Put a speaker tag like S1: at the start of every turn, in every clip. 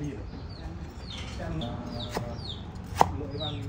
S1: mì xem lượng ăn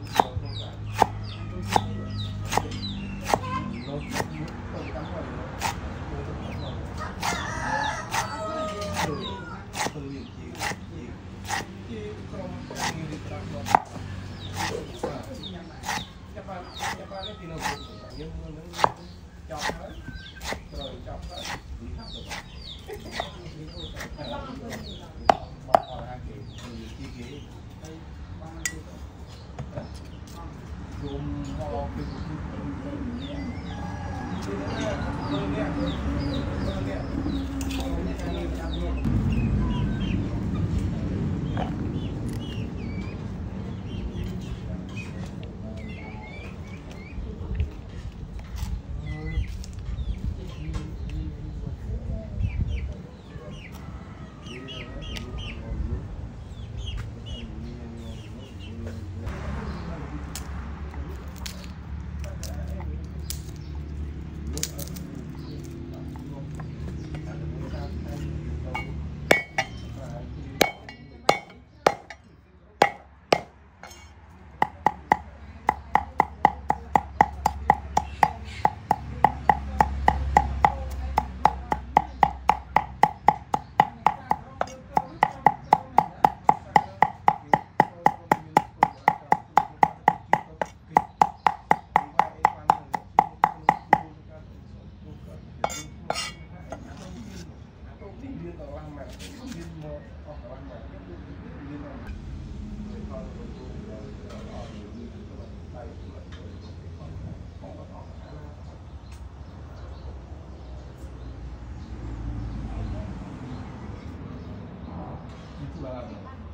S1: Claro.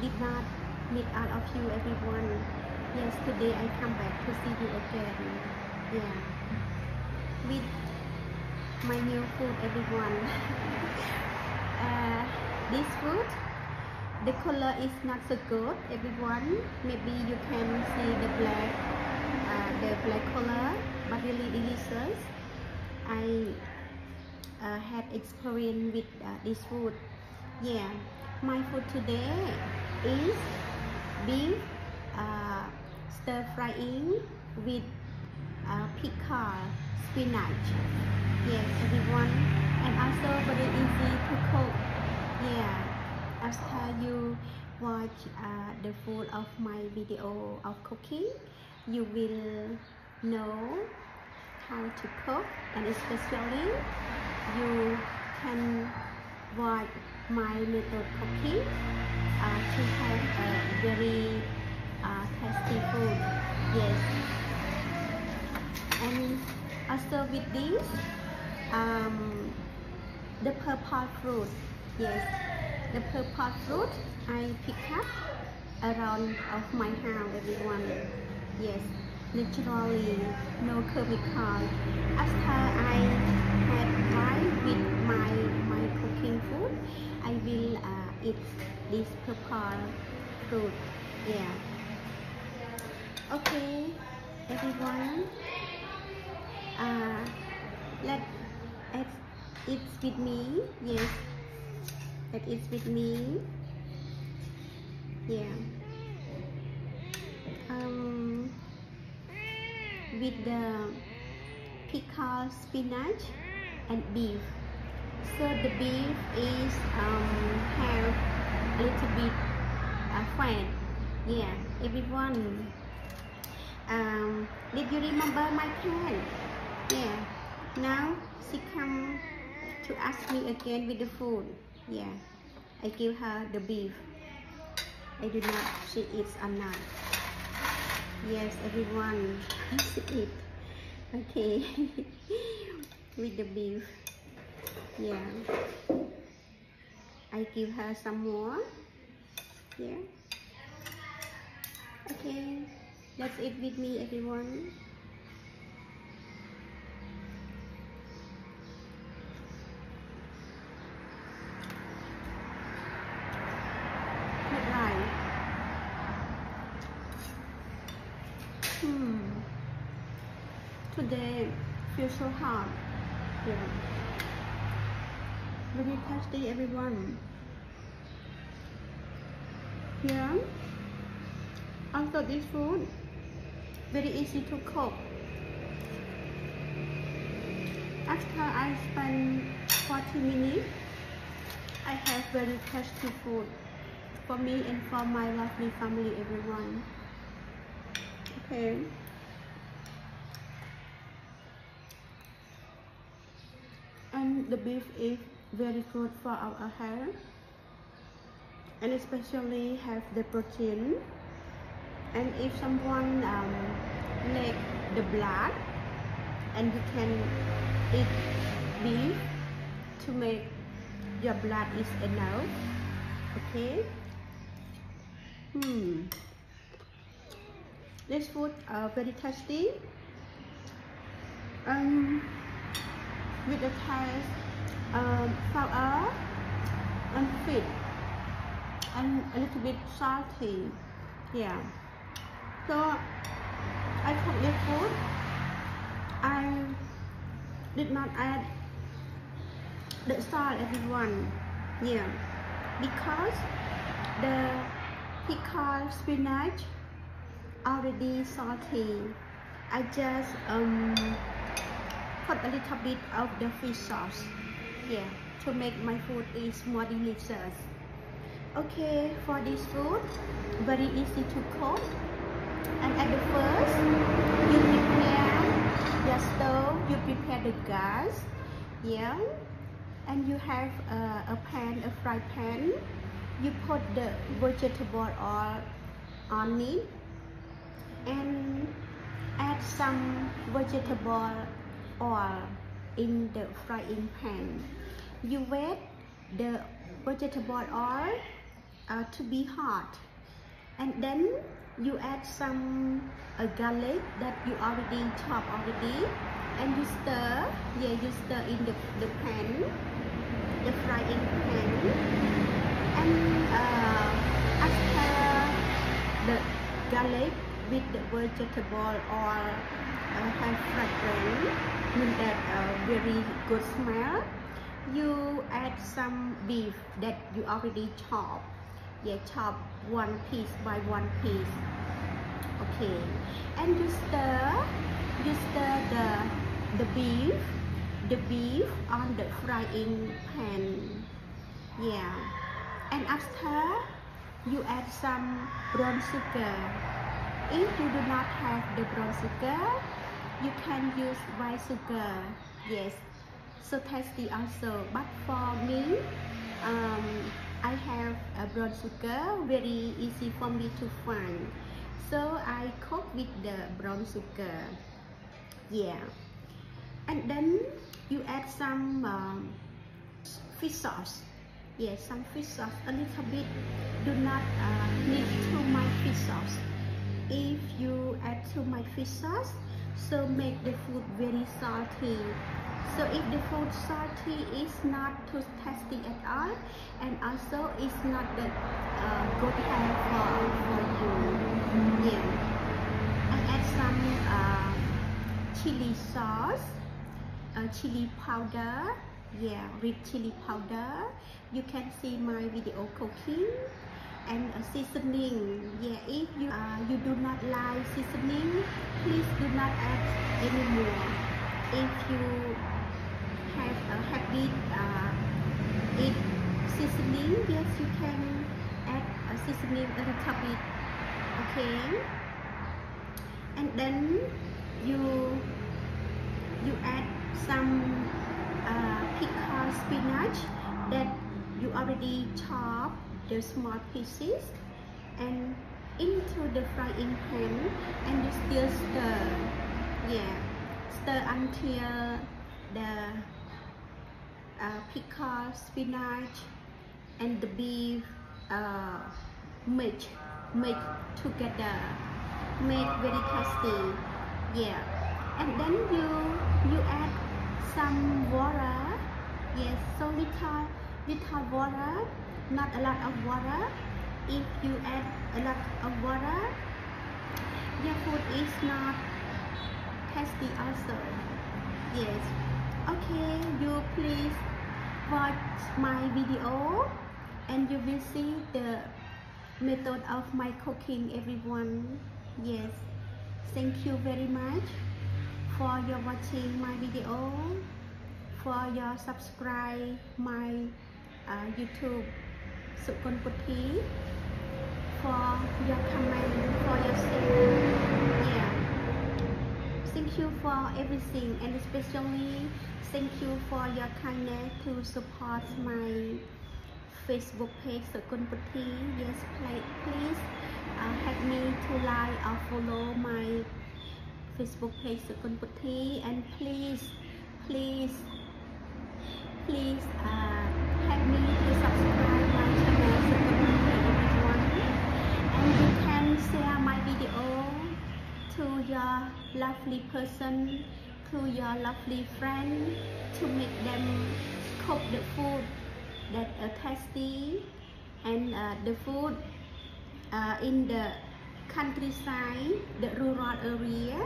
S1: Did not meet all of you everyone. Yes, today I come back to see you again. Yeah. With my new food everyone. uh, this food, the color is not so good everyone. Maybe you can see the black, uh, the black color, but really delicious. I uh, had experience with uh, this food. Yeah my food today is beef uh, stir frying with uh, spinach. Yes everyone. And also very easy to cook. Yeah. After you watch uh, the full of my video of cooking you will know how to cook. And especially you can watch my method cooking to have a very uh, tasty food. Yes. And also with this um, the purple fruit. Yes. The purple fruit I pick up around of my house everyone. Yes. Naturally no chemical. After I have tried with my cooking food I will uh, eat this purple fruit. Yeah. Okay everyone. Uh, let let eat with me. Yes. Let eat with me. Yeah. Um with the pickled spinach and beef so the beef is um, have a little bit uh, fat yeah everyone um, did you remember my cat yeah now she come to ask me again with the food. Yeah, I give her the beef. I do not she eats or not. Yes, everyone, she eat. Okay, with the beef. Yeah, I give her some more. Yeah. Okay, that's it with me, everyone. Not right. Hmm. Today feels so hot. Yeah. Tasty, everyone. Yeah. Also, this food very easy to cook. After I spend 40 minutes, I have very tasty food for me and for my lovely family, everyone. Okay. And the beef is very good for our hair. And especially have the protein. And if someone um, the blood and you can eat beef to make your blood is enough. Okay? Hmm. This food are very tasty. Um with the taste um, sour and sweet and a little bit salty yeah. So I cook this food. I did not add the salt everyone yeah. Because the pickled spinach already salty I just um put a little bit of the fish sauce yeah to make my food is more delicious. Okay for this food very easy to cook. And at the first you prepare your stove you prepare the gas yeah. And you have a, a pan a fry pan. You put the vegetable oil on it and add some vegetable oil in the frying pan you wait the vegetable oil uh, to be hot. And then you add some uh, garlic that you already chop already. And you stir yeah you stir in the, the pan the frying pan. And uh, after the garlic with the vegetable oil uh, have fragrance mean that uh, very good smell you add some beef that you already chop. Yeah chop one piece by one piece. Okay. And you stir you stir the the beef the beef on the frying pan. Yeah. And after you add some brown sugar. If you do not have the brown sugar you can use white sugar. Yes so tasty also. But for me um, I have a brown sugar very easy for me to find. So I cook with the brown sugar. Yeah. And then you add some um, fish sauce. Yes some fish sauce. A little bit. Do not uh, need too much fish sauce. If you add too much fish sauce so make the food very salty so if the food salty is not too tasty at all and also it's not the uh, good health for, for you. Yeah. I add some uh, chili sauce uh, chili powder. Yeah with chili powder. You can see my video cooking. And seasoning. Yeah if you uh, you do not like seasoning please do not add anymore if you habit uh, eat seasoning yes you can add a seasoning a little bit okay? And then you you add some uh, pickled spinach that you already chop the small pieces and into the frying pan and you still stir yeah stir until the uh, pickled spinach and the beef uh, mix mix together make very tasty. Yeah. And then you you add some water. Yes so little little water not a lot of water. If you add a lot of water your food is not tasty also. Yes okay you please watch my video and you will see the method of my cooking everyone. Yes thank you very much for your watching my video for your subscribe my uh, youtube Sokun Puthy for your comment for your share. Yeah you for everything and especially thank you for your kindness to support my Facebook page Sokun Puthy. Yes, please uh, help me to like or follow my Facebook page Sokun Puthy and please, please, please uh, help me to subscribe my channel Sokun Puthy. And you can share my video to your lovely person, to your lovely friend to make them cook the food that are tasty and uh, the food uh, in the countryside, the rural area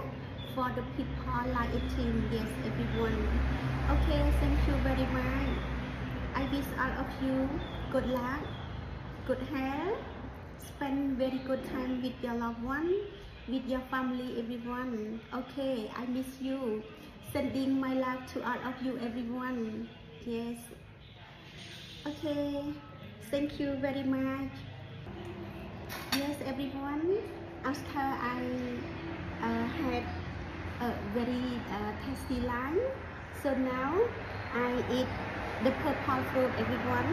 S1: for the people like eating. Yes, everyone. Okay, thank you very much. I wish all of you good luck, good health, spend very good time with your loved one, with your family, everyone. Okay, I miss you. Sending my love to all of you, everyone. Yes okay thank you very much yes everyone after I uh, had a very uh, tasty lunch so now I eat the purple fruit everyone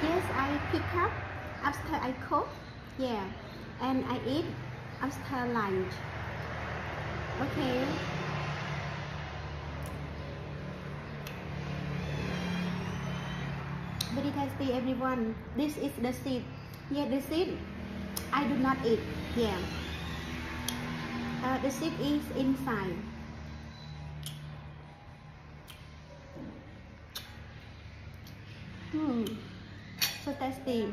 S1: yes I pick up after I cook yeah and I eat after lunch. Okay. Very tasty everyone. This is the seed. Yeah the seed I do not eat. Yeah. Uh, the seed is inside. Hmm. So tasty.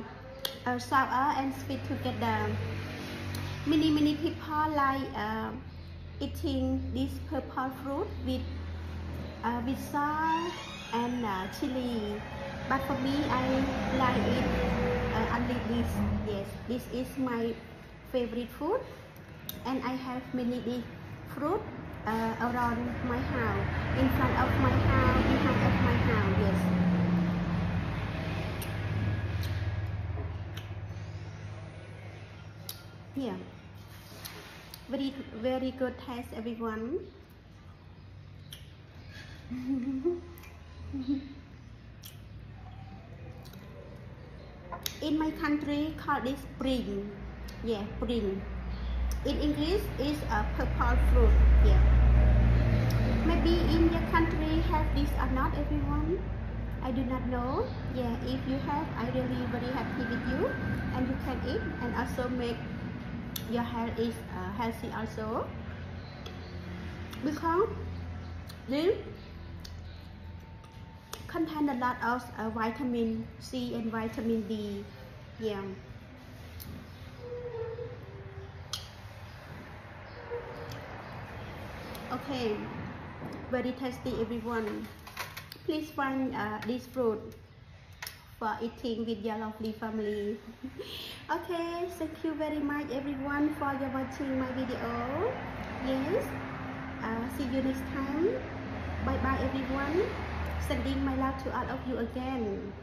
S1: Uh, sour and sweet together many many people like uh, eating this purple fruit with uh, with salt and uh, chili. But for me I like it uh, only this. Yes this is my favorite food. And I have many fruit uh, around my house in front of my house behind of my house yes yeah very very good taste everyone. In my country call this spring. Yeah spring. In english is a purple fruit. Yeah. Maybe in your country have this or not everyone? I do not know. Yeah if you have i really very happy with you. And you can eat and also make your hair is uh, healthy also because this contain a lot of uh, vitamin C and vitamin D. Yeah. Okay, very tasty everyone. Please find uh, this fruit for eating with your lovely family. okay, thank you very much everyone for your watching my video. Yes, uh, see you next time. Bye bye everyone. Sending my love to all of you again.